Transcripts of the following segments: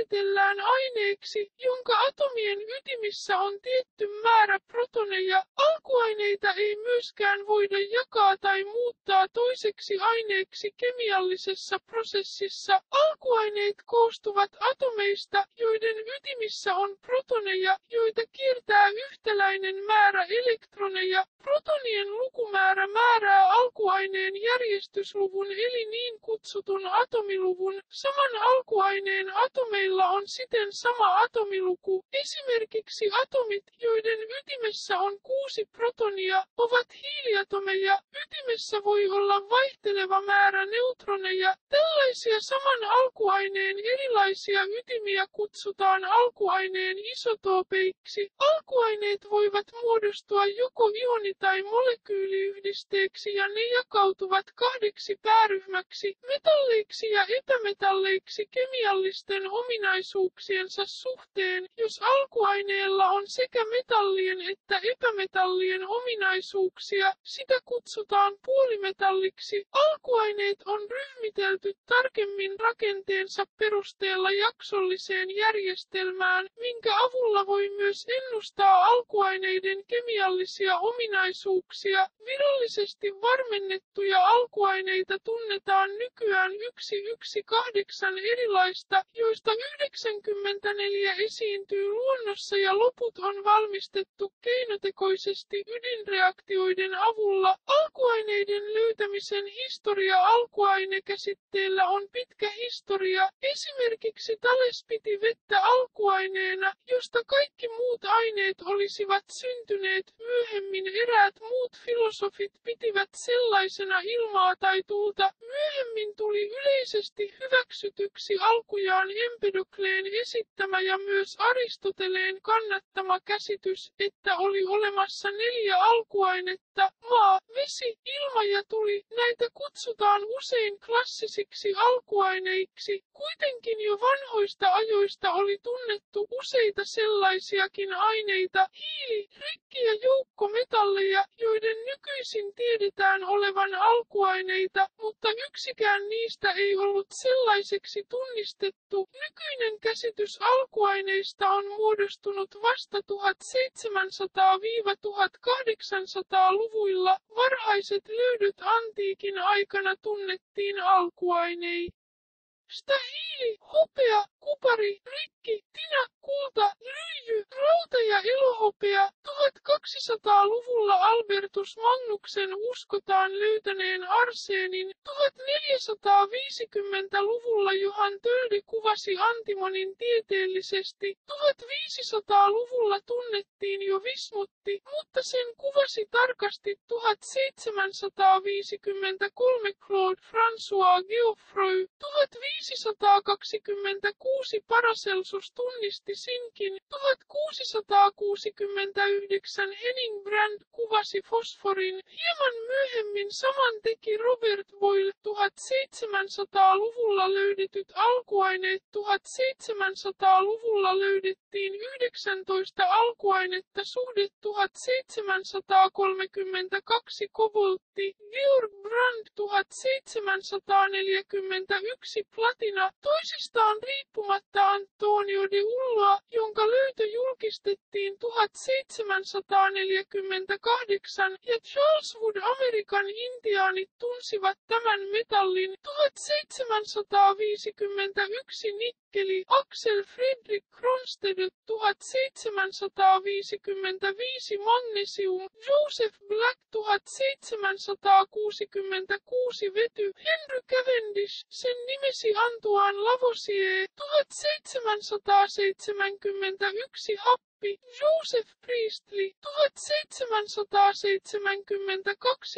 määritellään aineeksi, jonka atomien ytimissä on tietty määrä protoneja. Alkuaineita ei myöskään voida jakaa tai muuttaa toiseksi aineeksi kemiallisessa prosessissa. Alkuaineet koostuvat atomeista, joiden ytimissä on protoneja, joita kiertää yhtäläinen määrä elektroneja. Protonien lukumäärä määrää alkuaineen järjestysluvun eli niin kutsutun atomiluvun. Saman alkuaineen atomeilla on siten sama atomiluku. Esimerkiksi atomit, joiden ytimessä on kuusi protonia, ovat hiiliatomeja. Ytimessä voi olla vaihteleva määrä neutroneja. Tällaisia saman alkuaineen erilaisia ytimiä kutsutaan alkuaineen isotoopeiksi. Alkuaineet voivat muodostua joko ioni- tai molekyyliyhdisteeksi ja ne jakautuvat kahdeksi pääryhmäksi, metalleiksi ja epämetalleiksi kemiallisten ominaisuuksiensa suhteen. Jos alkuaineella on sekä metallien että epämetallien ominaisuuksia, sitä kutsutaan puolimetalliksi. Alkuaineet on ryhmitelty tarkemmin rakenteensa perusteella jaksolliseen järjestelmään, minkä avulla voi myös ennustaa alkuaineiden kemiallisia ominaisuuksia. Virallisesti varmennettuja alkuaineita tunnetaan nykyään 118 erilaista, joista 94 esiintyy luonnossa ja loput on valmistettu keinotekoisesti ydinreaktioiden avulla. Alkuaineiden löytämisen historia alkuainekäsitteellä on pitkä historia. Esimerkiksi Thales piti vettä alkuaineena, josta kaikki muut aineet olisivat syntyneet. Myöhemmin eräät muut filosofit pitivät sellaisena ilmaa tai tuulta. Myöhemmin yleisesti hyväksytyksi alkujaan Empedokleen esittämä ja myös Aristoteleen kannattama käsitys, että oli olemassa neljä alkuainetta, maa, vesi, ilma ja tuli. Näitä kutsutaan usein klassisiksi alkuaineiksi. Kuitenkin jo vanhoista ajoista oli tunnettu useita sellaisiakin aineita, hiili, rikki ja joukko metalleja, joiden nykyisin tiedetään olevan alkuaineita, mutta yksikään niistä ei ollut sellaiseksi tunnistettu. Nykyinen käsitys alkuaineista on muodostunut vasta 1700-1800-luvuilla. Varhaiset löydöt antiikin aikana tunnettiin alkuaineiksi. Sitä hiili, hopea, kupari, rikki, tina, kulta, lyijy, rauta ja elohopea. 1200-luvulla Albertus Magnuksen uskotaan löytäneen arseenin. 1450-luvulla Johan Töldi kuvasi antimonin tieteellisesti. 1500-luvulla tunnettiin jo vismutti, mutta sen kuvasi tarkasti 1753 Claude François Geoffroy. 1526 Paracelsus tunnisti sinkin. 1669 Henning Brand kuvasi fosforin. Hieman myöhemmin saman teki Robert Boyle 1700-luvulla löydetyt alkuaineet. 1700-luvulla löydettiin 19 alkuainetta suhde 1732 kovoltti. Georg Brand 1741 platina toisistaan riippumatta Antonio de Ulloa, jonka löytö julkistettiin 1748 ja Charles Wood Amerikan intiaanit tunsivat tämän metallin 1751 nikkeli Axel Friedrich Kronstedt 1755 magnesium Joseph Black 1766 vety Henry Cavendish sen nimesi Antoine Lavoisier 1771 happi Joseph Priestley 1772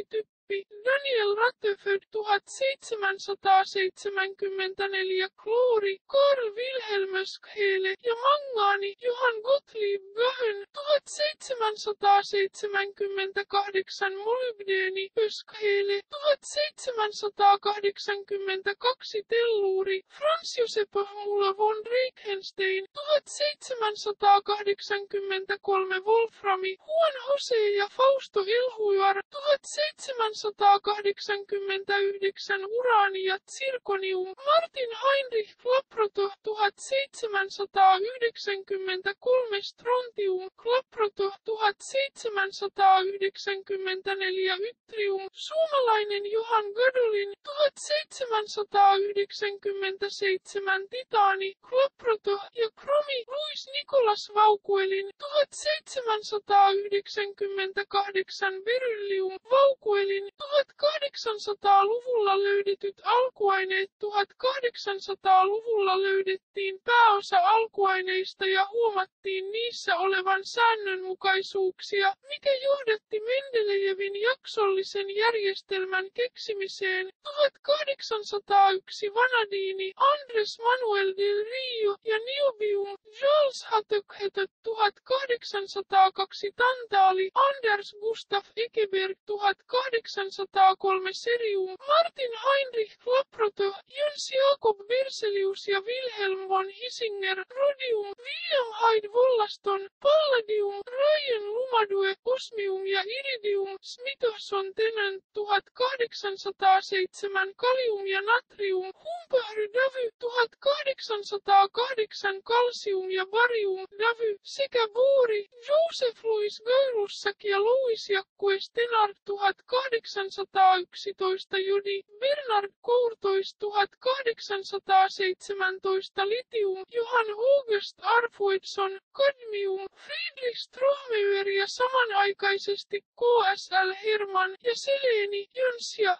typpi Daniel Rutherford 1774 kloori, Karl Wilhelm Schele ja mangaani Johan Gottlieb Göhön 1778 molybdeeni Schele 1782 telluuri Franz Josep Mulla von Reichenstein 1783 Wolframi Juan Jose ja Fausto Ilhujar 1700 1789 uraani ja zirkonium. Martin Heinrich Klaproto 1793 strontium, chlorproto 1794 yttrium, suomalainen Johan Gödolin 1797 titaani, chlorproto ja kromi, Louis Nicolas Vaukuelin 1798 beryllium, Vaukuelin 1800-luvulla löydetyt alkuaineet 1800-luvulla löydettiin pääosa alkuaineista ja huomattiin niissä olevan säännönmukaisuuksia, mikä johdatti Mendelejevin jaksollisen järjestelmän keksimiseen. 1801 vanadiini Andres Manuel del Rio ja niobium Jules Hatökhetö 1802 tantaali Anders Gustaf Ekeberg 1800 1936 Martin Heinrich Labrato, Jens Jakob Berzelius ja Wilhelm von Hisinger, Rodium, William Hyde Wollaston, Palladium, Ryan Lumadue, Osmium ja Iridium, Smithson Tennant 1807 Kalium ja Natrium, Humpahry Davy 1808 Kalsium ja Barium Davy sekä Boori, Joseph Louis Gairussak ja Louis Jacques Stenard 1800 1811 Judi Bernard Courtois 1817 Litium. Johan August Arfwedson Cadmium Friedrich Strohmeyer ja samanaikaisesti KSL Herman ja Seleni Jöns ja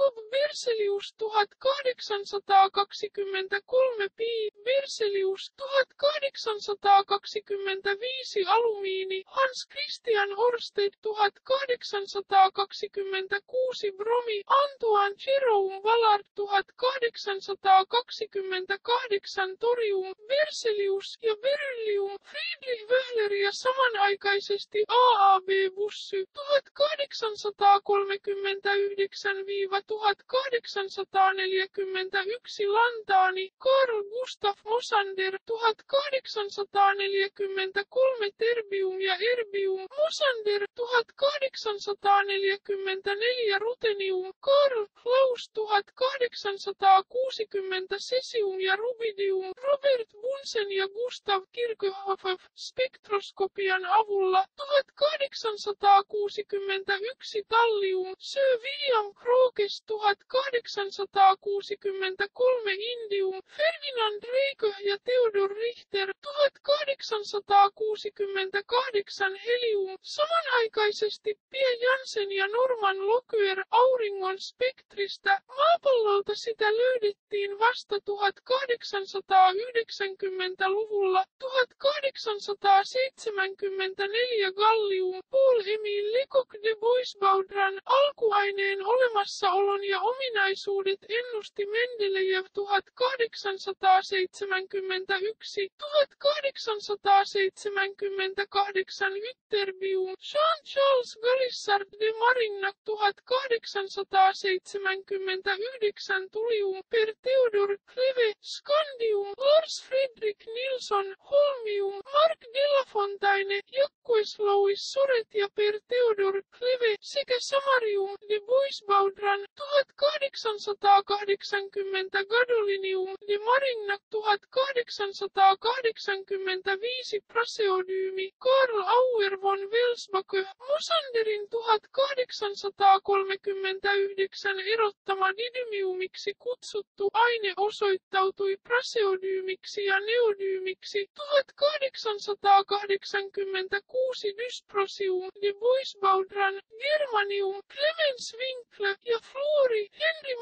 Cobb Berzelius 1823 pi Berzelius 1825 alumiini. Hans Christian Orsted 1826 bromi. Antoine Jerome Vallard 1828 torium. Berzelius ja beryllium Friedrich Wöhler ja samanaikaisesti AAB Bussy 1839 1841 Lantaani, Karl Gustav Mosander 1843 Terbium ja Erbium, Mosander 1844 Rutenium, Karl Klaus 1860 Cesium ja Rubidium, Robert Bunsen ja Gustav Kirchhoff spektroskopian avulla 1861 Tallium, Sir William Crookes 1863 Indium, Ferdinand Reikö ja Theodor Richter 1868 Helium, samanaikaisesti Pia Jansen ja Norman Lockyer auringon spektristä, maapallolta sitä löydettiin vasta 1890-luvulla, 1874 Gallium, Paul Emil Lecoq de Boisbaudran alkuaineen olemassaolo Aallon ja ominaisuudet ennusti Mendelejev 1871, 1878 Ytterbium, Jean-Charles Galissard de Marignac 1879 Tulium. Per Theodor Cleve, Scandium, Lars Fredrik Nilsson, Holmium, Mark Delafontaine, Jacques Louis Soret ja per Theodor Cleve sekä Samarium de Boisbaudran 1880 gadolinium de Marignac 1885 praseodyymi Karl Auer von Welsbacke Mosanderin 1839 erottama didymiumiksi kutsuttu aine osoittautui praseodyymiksi ja neodyymiksi. 1886 dysprosium de Boisbaudran Germanium Clemens Winkler ja fluori.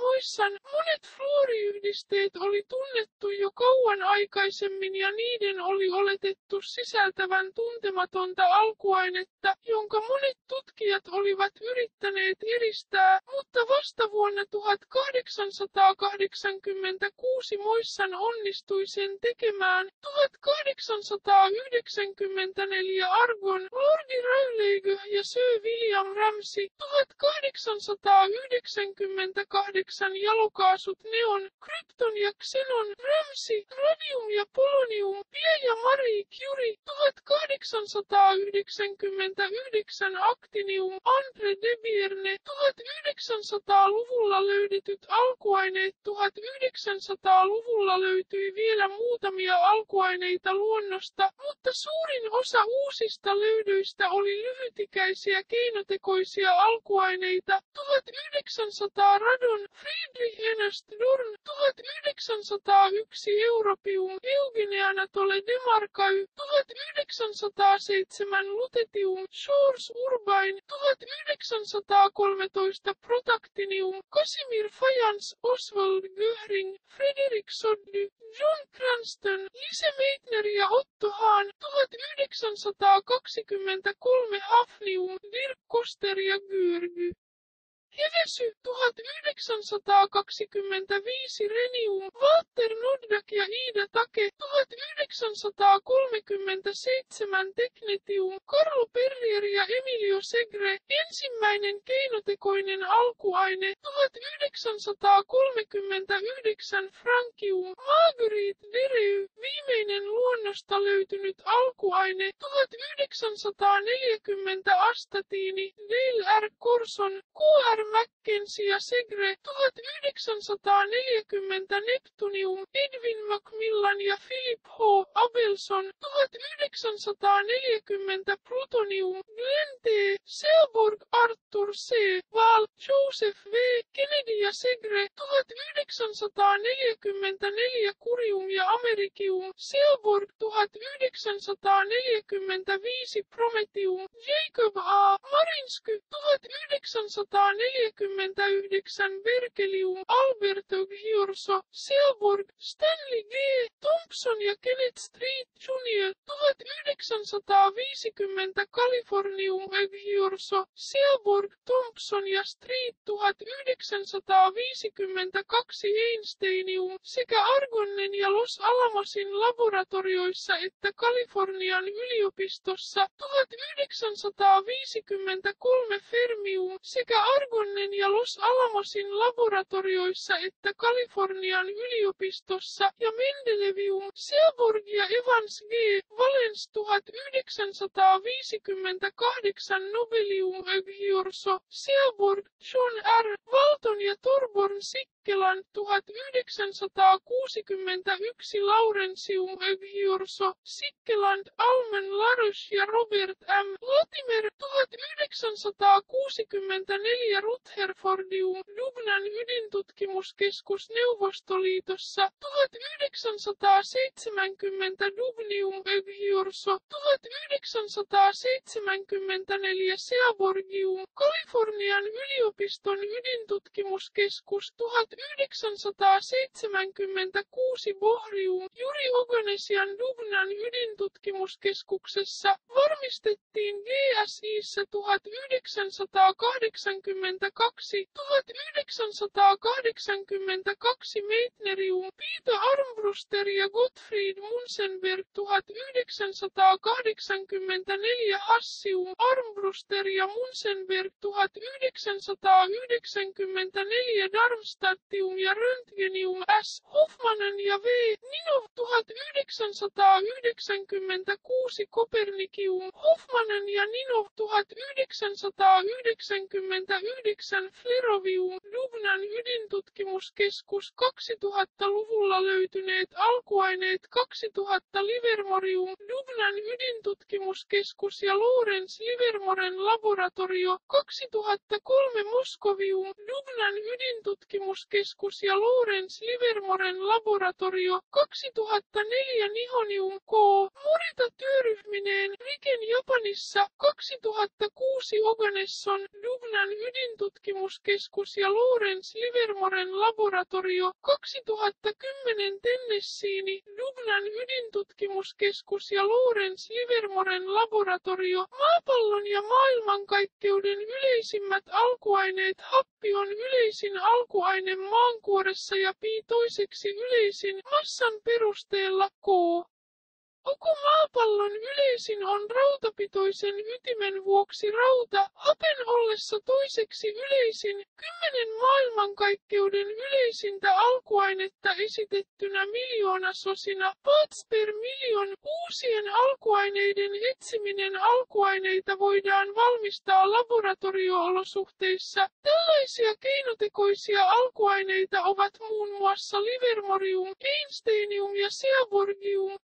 Moissan, monet fluoriyhdisteet oli tunnettu jo kauan aikaisemmin ja niiden oli oletettu sisältävän tuntematonta alkuainetta, jonka monet tutkijat olivat yrittäneet eristää, mutta vasta vuonna 1886 Moissan onnistui sen tekemään. 1894 Argon, Lordi Rayleigh ja Sir William Ramsey 1890 98 jalokaasut neon, krypton ja xenon, bremsi, radium ja polonium, pie ja Marie Curie, 1899 actinium, Andre de Vierne, 1900-luvulla löydetyt alkuaineet, 1900-luvulla löytyi vielä muutamia alkuaineita luonnosta, mutta suurin osa uusista löydöistä oli lyhytikäisiä keinotekoisia alkuaineita, 1900 radon Friedrich Ernst Dorn 1901 Europium Eugeneanatole Demarkai 1907 Lutetium Shores Urbain 1913 Protactinium Casimir Fajans Oswald Göring Frederick Soddy John Cranston Lise Meitner ja Otto Hahn 1923 Hafnium Dirk Koster ja Gyrgy Hevesy 1925 Renium, Walter Noddak ja Ida Take 1937 Technetium, Karlo Perrier ja Emilio Segre, ensimmäinen keinotekoinen alkuaine 1939 Frankium, Marguerite Derey, viimeinen luonnosta löytynyt alkuaine 1940 Astatiini, Dale R. Corson, K.R. Mackenzie ja Segre 1940 Neptunium, Edwin Macmillan ja Philip H. Abelson 1940 Plutonium, Glenn T. Seaborg Arthur C. Val, Joseph V. Kennedy ja Segre 1944 Curium ja Amerikium, Seaborg 1945 Prometheum, Jacob A. Marinsky 1940 49 Berkelium, Alberto Giorso, Selborg, Stanley G. Thompson ja Kenneth Street Jr. 1950 Californium Giorso, Selborg, Thompson ja Street 1952 Einsteinium sekä Argonnen ja Los Alamosin laboratorioissa että Kalifornian yliopistossa 1953 Fermium sekä Argonnen ja Los Alamosin laboratorioissa että Kalifornian yliopistossa ja Mendelevium, Seaborg ja Evans G. Valens 1958 Nobelium Öghiorso, Seaborg, John R. Walton ja Torborn Sikkelan 1961 Laurensium Öghiorso, Sikkeland, Almen Laroche ja Robert M. Latimer 1964 Rutherfordium, Dubnan ydintutkimuskeskus Neuvostoliitossa 1970 Dubnium Öghiorso 1974 Seaborgium, Kalifornian yliopiston ydintutkimuskeskus 1976 Bohrium, Juri Oganesian Dubnan ydintutkimuskeskuksessa varmistettiin GSIssä 1980 1982 Meitnerium, Peter Armbruster ja Gottfried Munzenberg 1984 Hassium, Armbruster ja Munzenberg 1994 Darmstadtium ja Röntgenium S. Hoffmanen ja V. Ninov 1996 Kopernikium, Hoffmanen ja Ninov 1999 9. Flerovium, Dubnan ydintutkimuskeskus 2000-luvulla löytyneet alkuaineet 2000 Livermorium, Dubnan ydintutkimuskeskus ja Lawrence Livermoren laboratorio 2003 Moskovium, Dubnan ydintutkimuskeskus ja Lawrence Livermoren laboratorio 2004 Nihonium K. Morita työryhmineen Riken Japanissa 2006 Oganesson, Dubnan ydintutkimuskeskus tutkimuskeskus ja Lawrence Livermoren laboratorio 2010 Tennessiini, Dubnan ydintutkimuskeskus ja Lawrence Livermoren laboratorio, maapallon ja maailmankaikkeuden yleisimmät alkuaineet happi on yleisin alkuaine maankuoressa ja pi toiseksi yleisin massan perusteella K. Koko maapallon yleisin on rautapitoisen ytimen vuoksi rauta, hapen ollessa toiseksi yleisin, kymmenen maailmankaikkeuden yleisintä alkuainetta esitettynä miljoonasosina, parts per million, uusien alkuaineiden etsiminen alkuaineita voidaan valmistaa laboratorio-olosuhteissa. Tällaisia keinotekoisia alkuaineita ovat muun muassa livermorium, einsteinium ja seaborgium.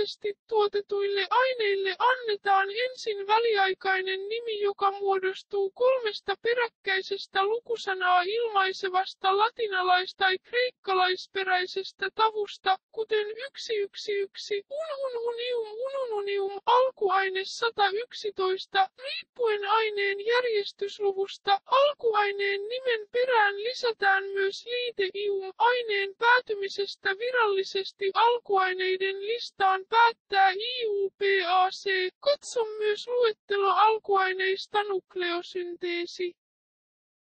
Kokeellisesti tuotetuille aineille annetaan ensin väliaikainen nimi, joka muodostuu kolmesta peräkkäisestä lukusanaa ilmaisevasta latinalais- tai kreikkalaisperäisestä tavusta, kuten 111, unununium, unununium, alkuaine 111, riippuen aineen järjestysluvusta, alkuaineen nimen perään lisätään myös liite ium, aineen päätymisestä virallisesti alkuaineiden listaan päättää IUPAC. Katso myös luettelo alkuaineista nukleosynteesi.